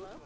Hello?